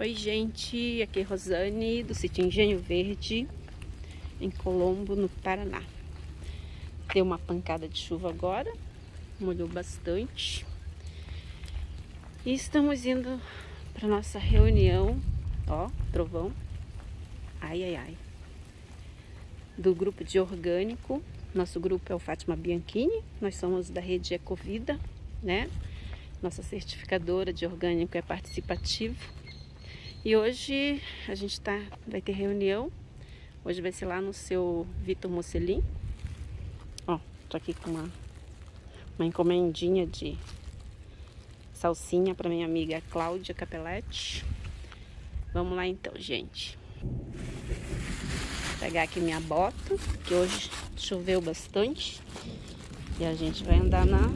Oi gente, aqui é Rosane do sítio Engenho Verde em Colombo, no Paraná. Deu uma pancada de chuva agora, molhou bastante. E estamos indo para nossa reunião, ó, trovão. Ai, ai, ai. Do grupo de orgânico. Nosso grupo é o Fátima Bianchini, nós somos da rede Ecovida, né? Nossa certificadora de orgânico é participativo e hoje a gente tá, vai ter reunião. Hoje vai ser lá no seu Vitor Mocelin. Ó, tô aqui com uma, uma encomendinha de salsinha para minha amiga Cláudia Capelletti. Vamos lá então, gente. Vou pegar aqui minha bota, que hoje choveu bastante. E a gente vai andar na,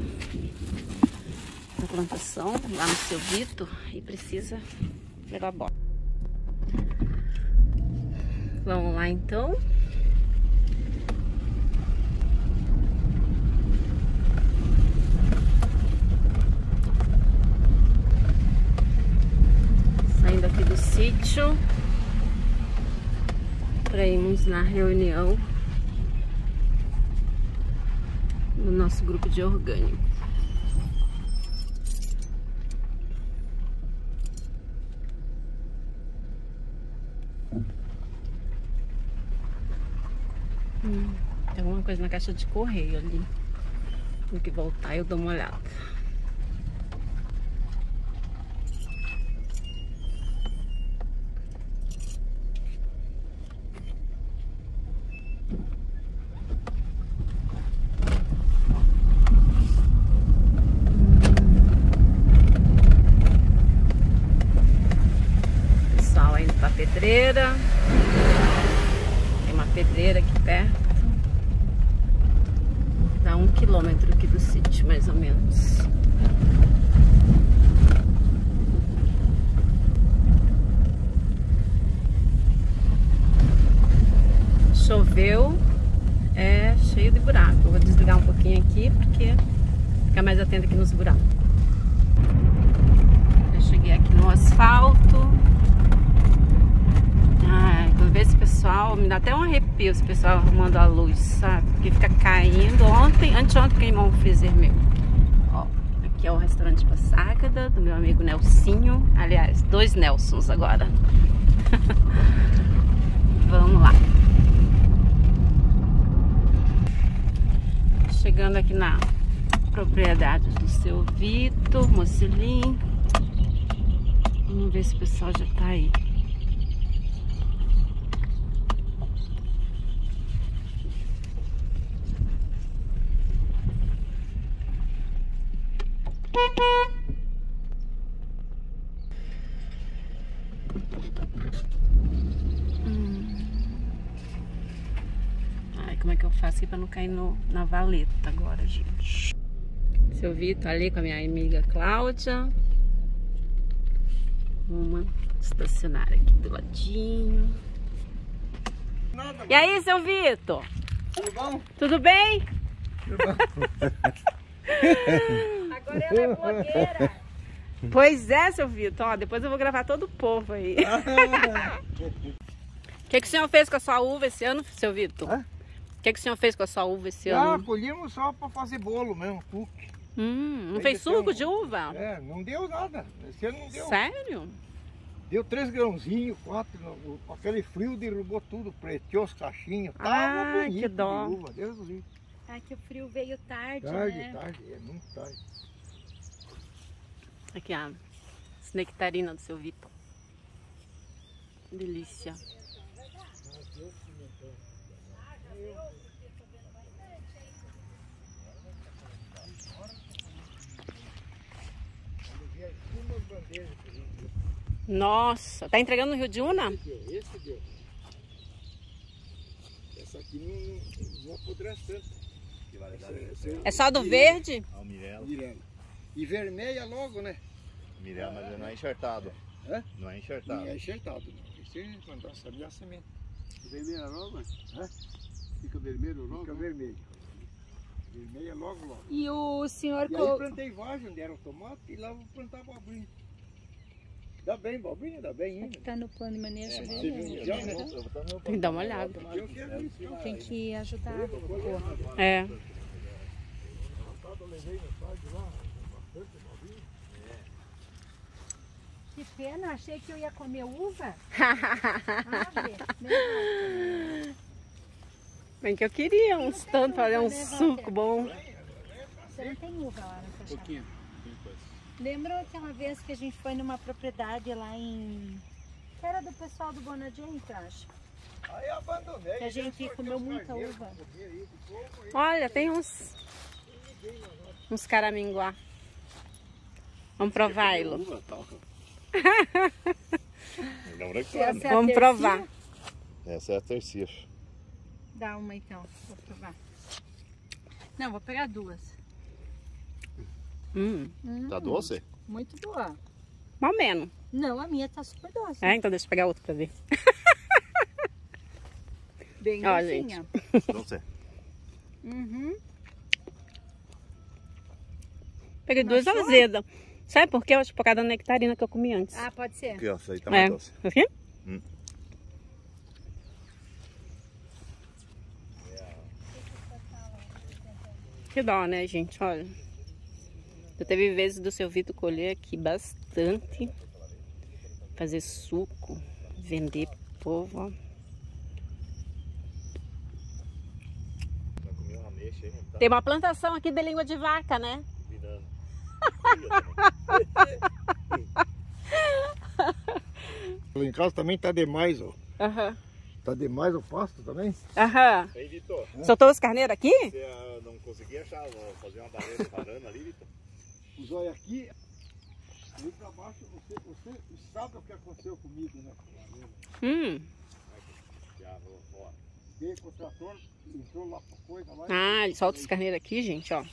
na plantação, lá no seu Vitor, e precisa levar a bota. Vamos lá então. Saindo aqui do sítio para irmos na reunião do nosso grupo de orgânico. Hum, tem alguma coisa na caixa de correio ali. Tem que voltar e eu dou uma olhada. Pessoal indo pra pedreira pedreira aqui perto. Dá um quilômetro aqui do sítio, mais ou menos. Choveu, é cheio de buraco. Eu vou desligar um pouquinho aqui, porque fica mais atento aqui nos buracos. Eu cheguei aqui no asfalto ver esse pessoal, me dá até um arrepio esse pessoal arrumando a luz, sabe? Porque fica caindo. Ontem, anteontem queimou um freezer meu. Ó, aqui é o restaurante Passágada, do meu amigo Nelsinho. Aliás, dois Nelsons agora. Vamos lá. Chegando aqui na propriedade do seu Vitor Mocelim. Vamos ver se o pessoal já tá aí. Ai, como é que eu faço aqui pra não cair no, na valeta agora, gente? Seu Vitor ali com a minha amiga Cláudia. Uma estacionar aqui do ladinho. Nada, e aí, seu Vitor? Tudo bom? Tudo bem? Tudo bom. Agora ela é blogueira. Pois é, seu Vitor. depois eu vou gravar todo o povo aí. O que, que o senhor fez com a sua uva esse ano, seu Vitor? O que, que o senhor fez com a sua uva esse ah, ano? Ah, colhemos só para fazer bolo mesmo, cookie. Hum, não Aí fez suco ano, de uva? É, não deu nada. Esse ano não deu. Sério? Deu três grãozinhos, quatro, aquele frio derrubou tudo, preteou os cachinhos. Ah, que dó. De uva, Deus do. Ah, que o frio veio tarde, tarde né? Tarde, é muito tarde. Aqui a nectarina do seu Vitor. Delícia. Nossa, tá entregando no Rio de Una? Esse deu. Essa aqui não, não apodrece tanto. É só do verde? É o Mirella. Mirella. E vermelha logo, né? Mirella, mas não é enxertado. Hã? Não é enxertado. Não é enxertado. Isso é quando sabia a semente. Vermelha logo, Hã? Fica vermelho logo? Fica vermelho. Vermelha logo, logo. E o senhor... E aí plantei vagem onde era o tomate e lá eu plantava abrir. Dá bem, bobinha, dá bem Aqui ainda. tá no plano de manejo Você dele. né? Tem que dar uma olhada. Eu. Tem que ajudar. É. Que pena, achei que eu ia comer uva. Ave, meu Bem que eu queria uns tantos, fazer um suco bom. Você não tem uva lá na sua chácara? Lembra aquela vez que a gente foi numa propriedade lá em... Que era do pessoal do Bonadiente, eu acho. Aí eu abandonei. Que a gente comeu muita uva. Olha, tem uns. Uns caraminguá. Vamos provar, Ilo. É a Vamos provar. Essa é a terceira. Dá uma então, vou provar. Não, vou pegar duas. Hum, Hum, Tá doce? Muito boa. mais ou menos. Não, a minha tá super doce. É, então deixa eu pegar outra pra ver. Bem Ó, docinha. Doce. Uhum. Peguei duas azedas. Sabe por quê? Eu acho que por causa da nectarina que eu comi antes. Ah, pode ser. Aqui, ó. Essa aí tá é. mais doce. Aqui? Hum. Que dó, né, gente? Olha. Já teve vezes do seu Vitor colher aqui bastante. Fazer suco. Vender pro povo, ó. Tem uma plantação aqui de língua de vaca, né? em casa também tá demais, ó. Aham. Tá demais o pasto também? Aham. Aí, Vitor, Soltou os carneiros aqui? você ah, não conseguia achar, ó, fazer uma barreira de varanda ali, Vitor? Os olhos aqui. E pra baixo, você, você sabe o que aconteceu comigo, né? Hum. Já, ó, ó. Veio com o trator, entrou lá pra coisa lá. Ah, ele solta os carneiros aqui, gente, ó.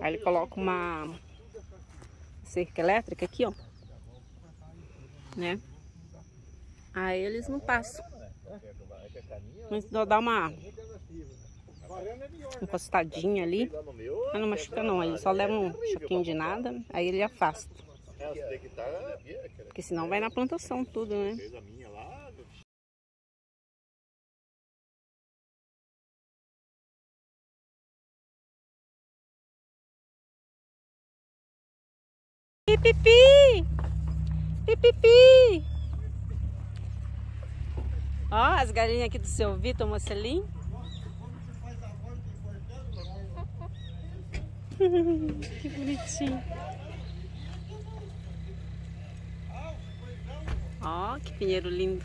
Aí ele coloca uma cerca elétrica aqui, ó. Né? Aí eles não passam. Mas dá uma é encostadinha ali. Mas não machuca não, ele só leva um choquinho de nada, aí ele afasta. é, é, cara. Porque senão vai na plantação tudo, né? Pipipi! Pipipi! Ó, as galinhas aqui do seu Vitor Mocelim. que bonitinho. Ó, que pinheiro lindo.